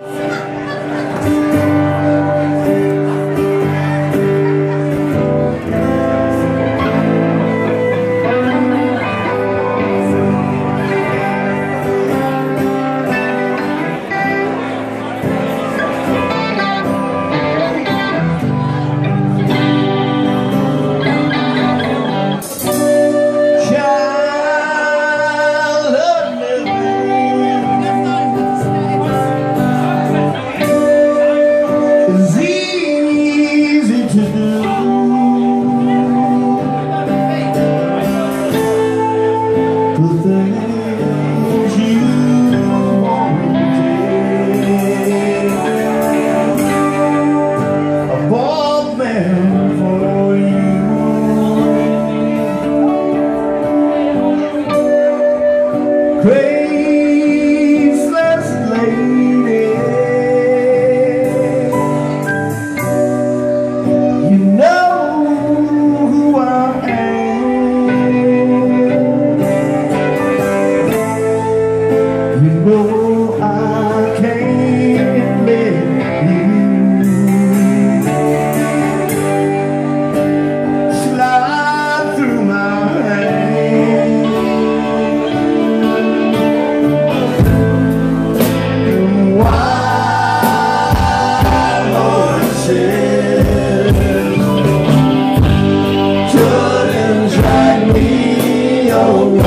Yeah.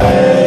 Amém.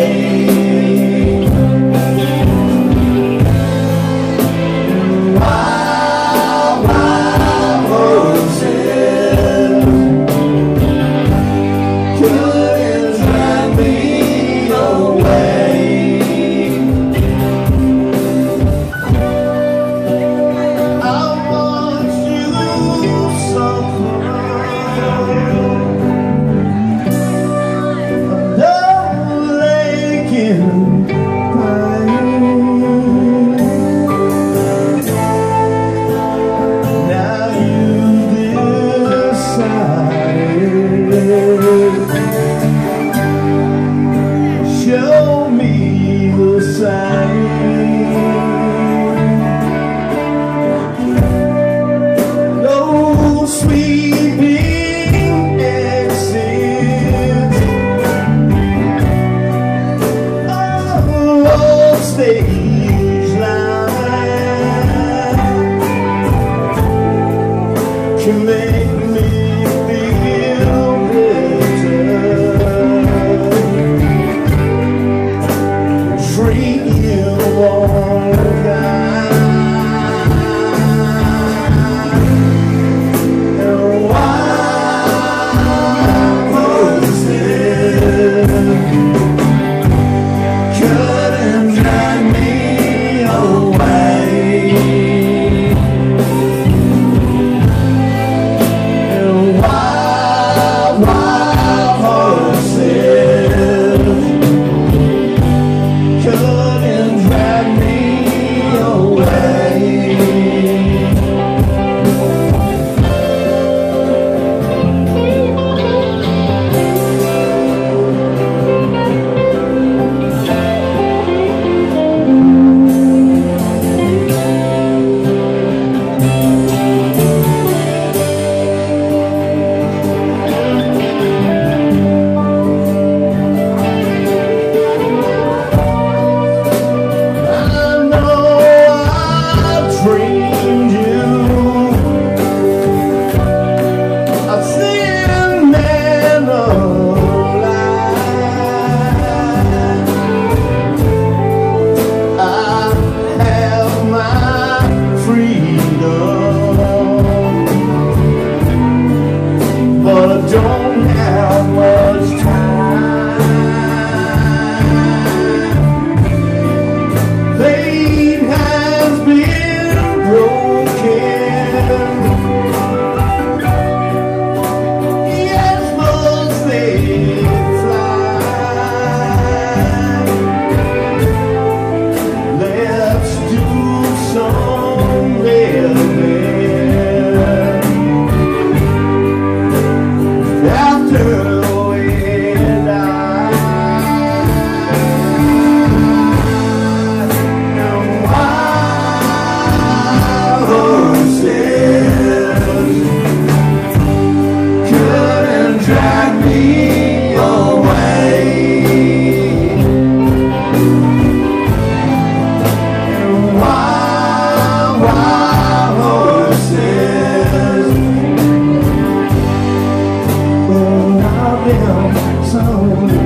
don't have much time. Has been broken. Yes, most fly. Let's do some. will